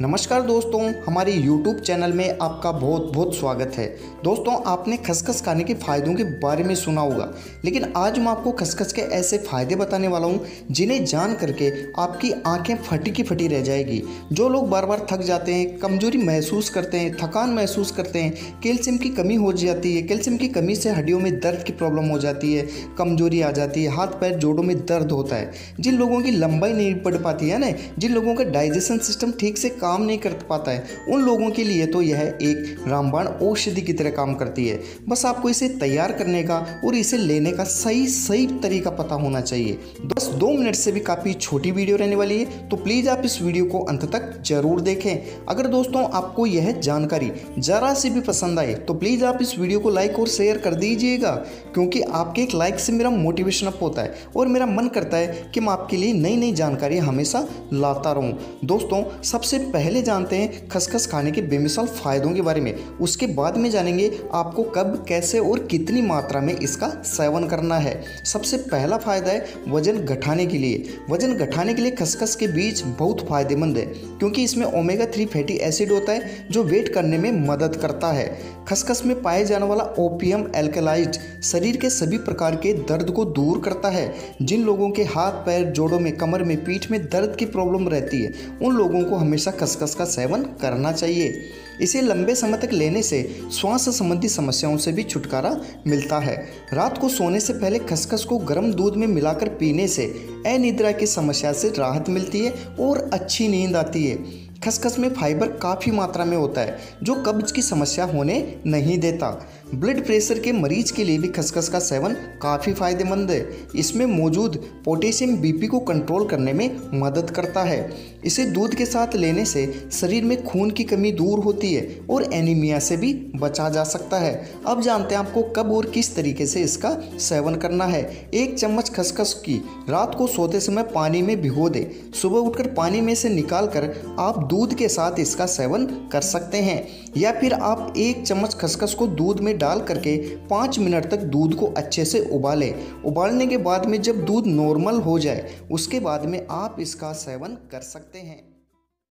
नमस्कार दोस्तों, हमारे YouTube चैनल में आपका बहुत बहुत स्वागत है। दोस्तों, आपने खसखस खाने के फ़ायदों के बारे में सुना होगा, लेकिन आज मैं आपको खसखस के ऐसे फ़ायदे बताने वाला हूँ, जिन्हें जान करके आपकी आँखें फटी की फटी रह जाएगी। जो लोग बार बार थक जाते हैं, कमज़ोरी महसूस करते हैं, थकान महसूस करते हैं, कैल्शियम की कमी हो जाती है, कैल्शियम की कमी से हड्डियों में दर्द की प्रॉब्लम हो जाती है, कमज़ोरी आ जाती है हाथ पैर जोड़ों में दर्द होता है। जिन लोगों की लंबाई नहीं पड़ पाती है ना, जिन लोगों का डाइजेशन सिस्टम ठीक से काम नहीं कर पाता है। उन लोगों के लिए तो यह एक रामबाण औषधि की तरह काम करती है। बस आपको इसे तैयार करने का और इसे लेने का सही सही तरीका पता होना चाहिए। बस दो मिनट से भी काफ़ी छोटी वीडियो रहने वाली है तो प्लीज़ आप इस वीडियो को अंत तक ज़रूर देखें। अगर दोस्तों आपको यह जानकारी ज़रा सी भी पसंद आए तो प्लीज़ आप इस वीडियो को लाइक और शेयर कर दीजिएगा, क्योंकि आपके एक लाइक से मेरा मोटिवेशन अप होता है और मेरा मन करता है कि मैं आपके लिए नई नई जानकारी हमेशा लाता रहूँ। दोस्तों, सबसे पहले जानते हैं खसखस खाने के बेमिसाल फ़ायदों के बारे में। उसके बाद में जानेंगे आपको कब, कैसे और कितनी मात्रा में इसका सेवन करना है। सबसे पहला फ़ायदा है वज़न घटाने के लिए। वज़न घटाने के लिए खसखस के बीज बहुत फ़ायदेमंद है, क्योंकि इसमें ओमेगा थ्री फैटी एसिड होता है, जो वेट करने में मदद करता है। खसखस में पाए जाने वाला ओपियम एल्कलाइज शरीर के सभी प्रकार के दर्द को दूर करता है। जिन लोगों के हाथ, पैर, जोड़ों में, कमर में, पीठ में दर्द की प्रॉब्लम रहती है, उन लोगों को हमेशा खसखस का सेवन करना चाहिए। इसे लंबे समय तक लेने से श्वास संबंधी समस्याओं से भी छुटकारा मिलता है। रात को सोने से पहले खसखस को गर्म दूध में मिलाकर पीने से अनिद्रा की समस्या से राहत मिलती है और अच्छी नींद आती है। खसखस में फाइबर काफ़ी मात्रा में होता है, जो कब्ज की समस्या होने नहीं देता। ब्लड प्रेशर के मरीज़ के लिए भी खसखस का सेवन काफ़ी फ़ायदेमंद है। इसमें मौजूद पोटेशियम बीपी को कंट्रोल करने में मदद करता है। इसे दूध के साथ लेने से शरीर में खून की कमी दूर होती है और एनीमिया से भी बचा जा सकता है। अब जानते हैं आपको कब और किस तरीके से इसका सेवन करना है। एक चम्मच खसखस की रात को सोते समय पानी में भिगो दे। सुबह उठकर पानी में से निकाल कर आप दूध के साथ इसका सेवन कर सकते हैं। या फिर आप एक चम्मच खसखस को दूध डाल करके पाँच मिनट तक दूध को अच्छे से उबालें। उबालने के बाद में जब दूध नॉर्मल हो जाए, उसके बाद में आप इसका सेवन कर सकते हैं।